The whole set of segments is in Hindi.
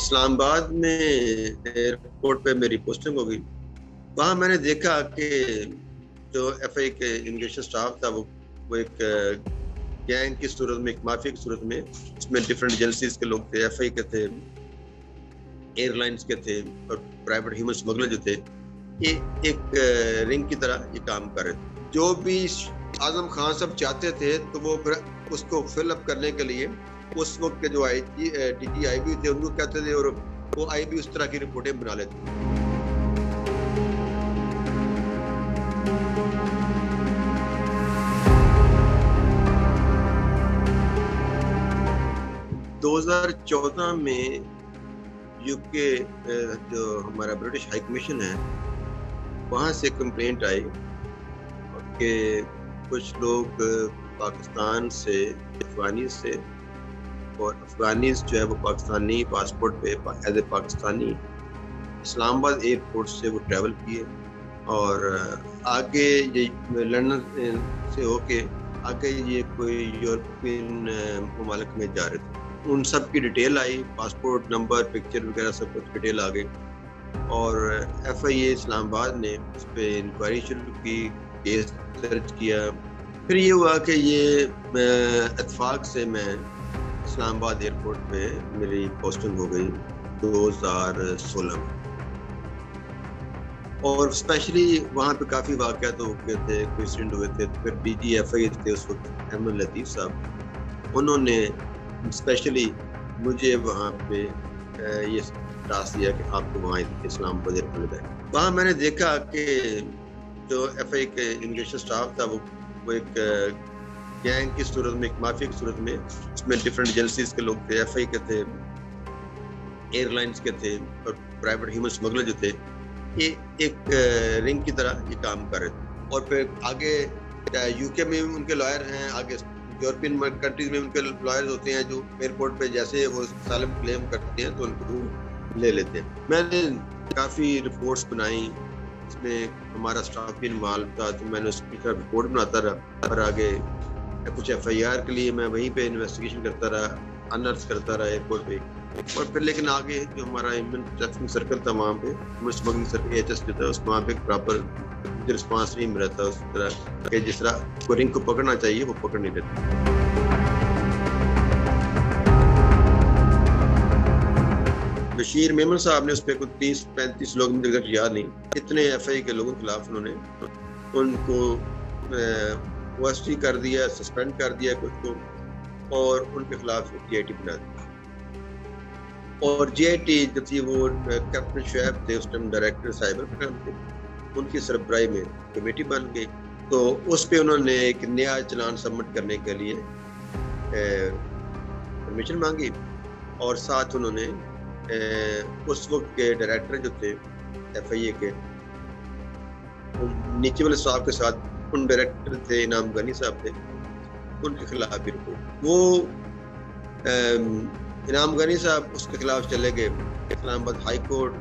इस्लामाबाद में एयरपोर्ट पे मेरी पोस्टिंग हो गई। वहाँ मैंने देखा कि जो एफ़ आई के इमिग्रेशन स्टाफ था, वो वो एक गैंग की सूरत में, एक माफिया की सूरत में, उसमें डिफरेंट एजेंसीज के लोग थे एफ़ आई के थे एयरलाइंस के थे और प्राइवेट ह्यूमन स्मगलर जो थे, ये एक रिंग की तरह ये काम कर रहे थे। जो भी आज़म खान साहब चाहते थे तो वो फिर उसको फिलअप करने के लिए उस वक्त के जो आई जी डी जी आई बी थे, उनको कहते थे, और वो आई भी उस तरह की रिपोर्टें बना लेते दो हज़ार चौदह में यूके जो हमारा ब्रिटिश हाई कमीशन है, वहाँ से कंप्लेंट आई कि कुछ लोग, पाकिस्तान से अफगानी से और अफगानी जो है वो पाकिस्तानी पासपोर्ट पे as a Pakistani. Islamabad airport से वो ट्रैवल किए और आगे ये लंदन से होके आगे ये कोई यूरोपियन ममालिक में जा रहे थे। उन सब की डिटेल आई पासपोर्ट नंबर पिक्चर वगैरह सब कुछ डिटेल आ गई और एफ़ आई ए इस्लामाबाद ने उस पर इंक्वायरी शुरू की केस दर्ज किया। फिर ये हुआ कि ये इतफाक से मैं इस्लामाबाद एयरपोर्ट पे मेरी पोस्टिंग हो गई 2016 में। और स्पेशली वहाँ पे काफ़ी वाक़ तो हुए थे, कोई हुए थे, फिर डी जी एफ़ आई थे उस वक्त, अहमद लतीफ़ साहब। उन्होंने स्पेशली मुझे वहाँ पे ये टास्क दिया कि आपको वहाँ इस्लामाबाद एयरपोर्ट जाए। वहाँ मैंने देखा कि जो एफ़ आई के इमिग्रेशन स्टाफ था, वो वो एक गैंग की सूरत में, एक माफिया की सूरत में उसमें डिफरेंट एजेंसीज के लोग थे एफआई के थे एयरलाइंस के थे, और प्राइवेट ह्यूमन स्मगलर जो थे, ये एक रिंग की तरह ये काम कर रहे थे। और फिर आगे यूके में भी उनके लॉयर हैं, आगे यूरोपियन कंट्रीज़ में उनके लॉयर्स होते हैं जो एयरपोर्ट पे जैसे वो सालम क्लेम करते हैं तो उनको ले लेते हैं। मैंने काफ़ी रिपोर्ट्स बनाई, इसमें हमारा स्टाफ भी इन्वॉल्व था तो मैंने उसकी रिपोर्ट बनाता रहा, और आगे कुछ एफआईआर के लिए मैं वहीं पे इन्वेस्टिगेशन करता रहा अनर्स करता रहा एयरपोर्ट पे। और फिर लेकिन आगे जो हमारा ह्यूमन ट्रैफिकिंग सर्कल था वहाँ पे human smuggling circle H S जो था, उस वहाँ पे प्रॉपर रिस्पॉन्स नहीं मिल था उस तरह के जिस तरह को रिंग को पकड़ना चाहिए, वो पकड़ नहीं देते बशीर मेमन साहब ने उस पर कुछ तीस, पैंतीस लोग मुझे याद नहीं। कितने एफ़ आई के लोगों के खिलाफ उन्होंने उनको ओएसटी कर दिया सस्पेंड कर दिया कुछ को और उनके खिलाफ जी बना दी। और जी जब थी वो कैप्टन शुएब थे उस टाइम डायरेक्टर साइबर क्राइम थे उनकी सरबराही में कमेटी बन गई। तो उस पर उन्होंने एक नया चलान सबमिट करने के लिए परमिशन मांगी और साथ उन्होंने ए, उस वक्त के डायरेक्टर जो थे एफ़ आई ए के नीचे वाले स्टाफ के साथ उन डायरेक्टर थे इनाम गनी साहब थे, उनके खिलाफ रिपोर्ट वो इनाम गनी साहब उसके खिलाफ चले गए। इस्लामाबाद हाई कोर्ट,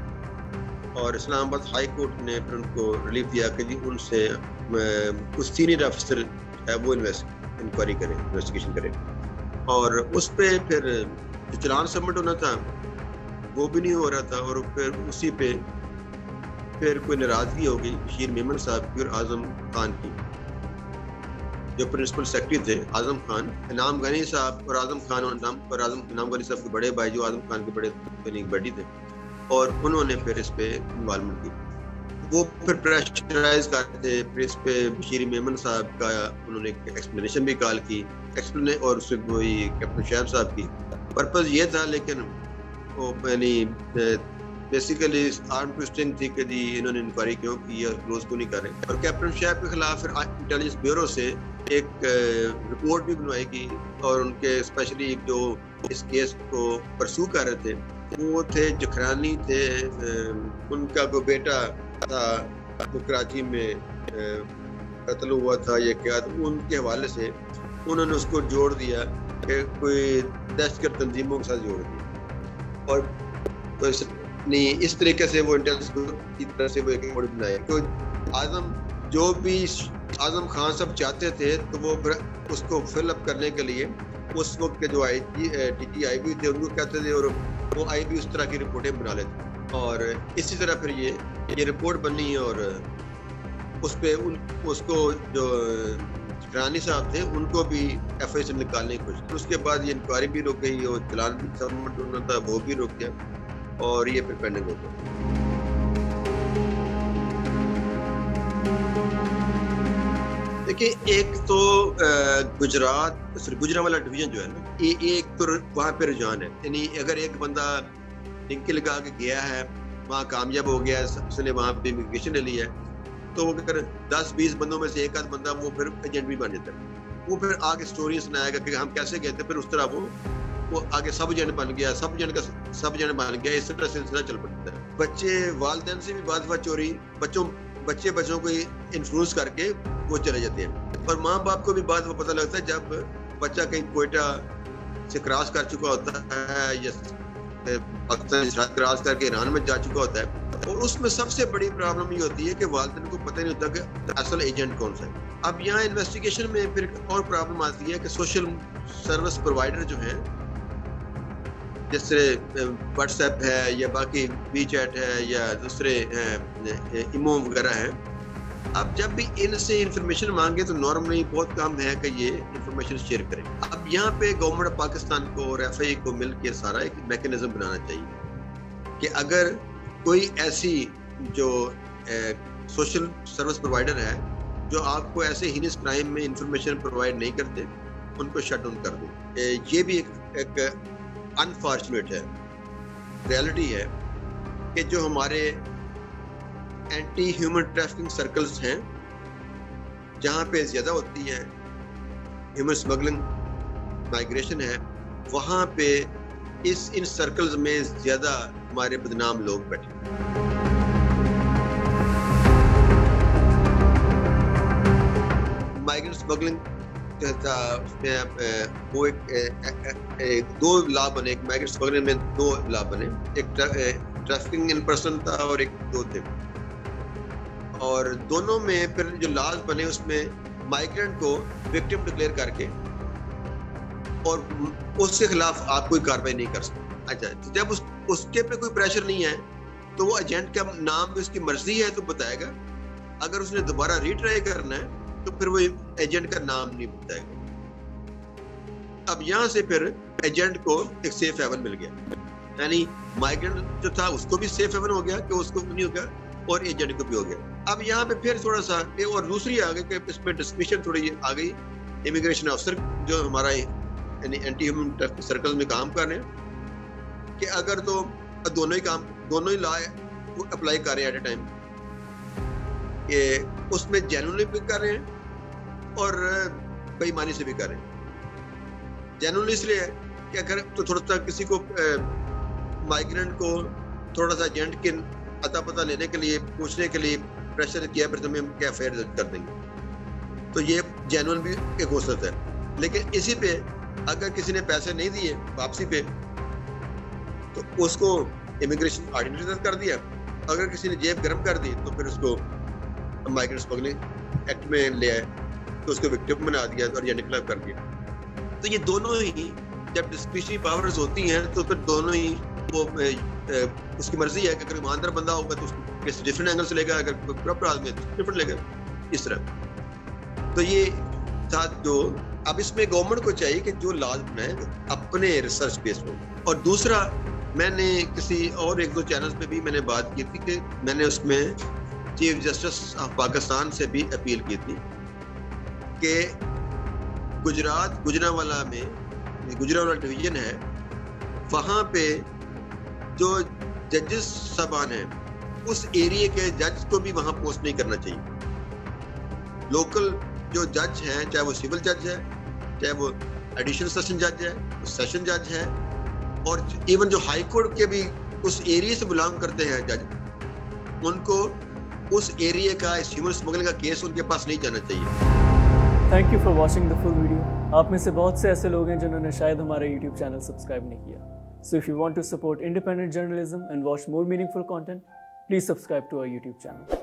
और इस्लामाबाद हाई कोर्ट ने फिर उनको रिलीफ दिया कि जी उनसे कुछ सीनियर अफसर है वो इंक्वायरी करें इन्वेस्टिगेशन करें। और उस पर फिर जो चलान सबमिट होना था, वो भी नहीं हो रहा था, और फिर उसी पे फिर कोई नाराज़गी हो गई बशीर मेमन साहब की और आज़म खान की। जो प्रिंसिपल सेक्रेटरी थे, आज़म खान इनाम गनी साहब और आज़म खान और नाम और आज़म इनाम गनी साहब के बड़े भाई जो आज़म खान के बड़े बड़ी थे, और उन्होंने फिर इस पे इन्वॉल्वमेंट की। वो फिर प्रेशराइज करते थे फिर इस पे बशीर मेमन साहब का उन्होंने एक्सप्लेनेशन भी कॉल की एक्सप्लेने और उससे वही कैप्टन शैब साहब की। पर्पज़ ये था, लेकिन वो, यानी बेसिकली आर्म ट्विस्टिंग थी कि जी इन्होंने इंक्वायरी क्यों की और क्लोज क्यों नहीं कर रहे? और कैप्टन शैब के खिलाफ फिर इंटेलिजेंस ब्यूरो से एक रिपोर्ट भी बनवाई गई और उनके स्पेशली जो इस केस को परसू कर रहे थे, वो थे जखरानी थे उनका कोई बेटा था वो कराची में कत्ल हुआ था या क्या तो उनके हवाले से उन्होंने उसको जोड़ दिया कि कोई दहशतगर्द तंजीमों के साथ जोड़ दिया। और नहीं इस तरीके से वो इंटेलिजेंस की तरह से वो एक रिपोर्ट बनाए। तो आज़म, जो भी आज़म खान साहब चाहते थे तो वो उसको फिलअप करने के लिए उस वक्त के जो I T T I B थे, उनको कहते थे और वो आई बी उस तरह की रिपोर्टें बना लेते और इसी तरह फिर ये ये रिपोर्ट बनी और उस पर उन, उसको जो रानी साहब थे, उनको भी एफ़ आई से निकालने की कोशिश उसके बाद ये इंक्वायरी भी रुक गई और चलान भी सबमिट होना था वो भी रुक गया। और ये फिर पेंडिंग हो गया देखिए, एक तो गुजरात, सॉरी गुजरा वाला डिवीज़न जो है ना, ये एक तो वहाँ पे रुझान है। यानी अगर एक बंदा टिंकी लगा के गया है, वहाँ कामयाब हो गया है उसने वहाँ पे इमिग्रेशन ले लिया है तो वो अगर दस बीस बंदों में से एक आध बंदा वो फिर एजेंट भी बन जाता है। वो फिर आगे स्टोरी सुनाएगा कि हम कैसे गए थे, फिर उस तरह वो वो आगे सब जन बन गया, सब जन का सब जन बन गया, इस तरह सिलसिला चल पड़ता है। बच्चे वालदेन से भी बात बात चोरी बच्चों, बच्चे बच्चों को इंफ्लुएंस करके वो चले जाते हैं। और माँ बाप को भी वो पता लगता है, जब बच्चा कहीं कोयटा से क्रॉस कर चुका होता है, या पाकिस्तान क्रॉस करके ईरान में जा चुका होता है, और उसमें सबसे बड़ी प्रॉब्लम ये होती है कि वालदेन को पता नहीं होता कि असल एजेंट कौन सा है। अब यहाँ इन्वेस्टिगेशन में फिर और प्रॉब्लम आती है कि सोशल सर्विस प्रोवाइडर जो हैं जैसे व्हाट्सएप है या बाकी वी चैट है या दूसरे इमो वगैरह हैं अब जब भी इनसे इंफॉर्मेशन मांगे तो नॉर्मली बहुत कम है कि ये इंफॉर्मेशन शेयर करें। अब यहाँ पे गवर्नमेंट ऑफ़ पाकिस्तान को और एफ़ आई को मिलकर सारा एक मैकेनिज्म बनाना चाहिए कि अगर कोई ऐसी जो सोशल सर्विस प्रोवाइडर है जो आपको ऐसे हीनस क्राइम में इंफॉर्मेशन प्रोवाइड नहीं करते उनको शट डाउन कर दो। ये भी एक, एक अनफॉर्चुनेट है। रियलिटी है कि जो हमारे एंटी ह्यूमन ट्रैफिकिंग सर्कल्स हैं, जहाँ पे ज़्यादा होती है ह्यूमन स्मगलिंग माइग्रेशन है, वहाँ पे इस, इन सर्कल्स में ज़्यादा हमारे बदनाम लोग बैठे माइग्रेंट स्मगलिंग वो एक, दो लाभ बने एक माइग्रेंट स्मगलिंग में दो लाभ बने एक ट्रैफिकिंग इन पर्सन था और एक दो थे। और दोनों में फिर जो लाज बने उसमें माइग्रेंट को विक्टिम डिक्लेयर करके और उसके खिलाफ आप कोई कार्रवाई नहीं कर सकते। अच्छा जब उस उसके पे कोई प्रेशर नहीं है तो वो एजेंट का नाम भी उसकी मर्ज़ी है तो बताएगा। अगर उसने दोबारा रिट्राई करना है तो फिर वो एजेंट का नाम नहीं बताएगा अब यहाँ से फिर एजेंट को एक सेफ़ हेवन मिल गया। यानी माइग्रेंट जो था, उसको भी सेफ़ हेवन हो गया कि उसको नहीं हो गया और एजेंट को भी हो गया। अब यहाँ पे फिर थोड़ा सा और दूसरी आ गई कि इसमें डिस्कशन थोड़ी आ गई। इमिग्रेशन अफसर जो हमारा यानी एंटी ह्यूमन सर्कल में काम कर रहे हैं कि अगर तो दोनों ही काम, दोनों ही ला अप्लाई कर रहे हैं एट ए टाइम उसमें जेनुअनली भी कर रहे हैं और बेईमानी से भी कर रहे हैं। जेनुअनली इसलिए है कि अगर तो थोड़ा सा किसी को माइग्रेंट को थोड़ा सा एजेंट के अता पता लेने के लिए, पूछने के लिए प्रेशर किया, फिर तुम्हें क्या फेयर कर देंगे। तो ये जेनुअन भी एक सकता है। लेकिन इसी पे अगर किसी ने पैसे नहीं दिए वापसी पे तो उसको इमिग्रेशन ऑर्डिनरी कर दिया। अगर किसी ने जेब गर्म कर दी तो फिर उसको माइग्रेंट स्मगलिंग एक्ट में ले आए तो उसको विक्टिम बना दिया और या निकला कर दिया। तो ये दोनों ही जब डिस्क्रिशनरी पावर्स होती हैं तो फिर दोनों ही वो ए, ए, उसकी मर्ज़ी है कि अगर ईमानदार बंदा होगा तो उसको किसी डिफरेंट एंगल से लेगा अगर प्रॉपर आदमी है तो डिफरेंट लेगा इस तरह। तो ये साथ जो अब इसमें गवर्नमेंट को चाहिए कि जो लाज बनाए अपने रिसर्च बेस पर और दूसरा मैंने किसी और एक दो चैनल पे भी मैंने बात की थी कि मैंने उसमें चीफ जस्टिस ऑफ़ पाकिस्तान से भी अपील की थी कि गुजरात, गुजरावाला में गुजरावाला डिवीज़न है, वहाँ पे जो जजेस साहबान हैं, उस एरिए के जज को भी वहाँ पोस्ट नहीं करना चाहिए। लोकल जो जज हैं, चाहे वो सिविल जज है, चाहे वो एडिशनल सेशन जज है सेशन जज है, और इवन जो हाई कोर्ट के भी उस एरिया से बिलोंग करते हैं जज उनको उस एरिया का, इस ह्यूमन स्मगलिंग का केस उनके पास नहीं जाना चाहिए। Thank you for watching the full video आप में से बहुत से ऐसे लोग हैं जिन्होंने शायद हमारा यूट्यूब चैनल सब्सक्राइब नहीं किया। So if you want to support independent journalism and watch more meaningful content please subscribe to our YouTube channel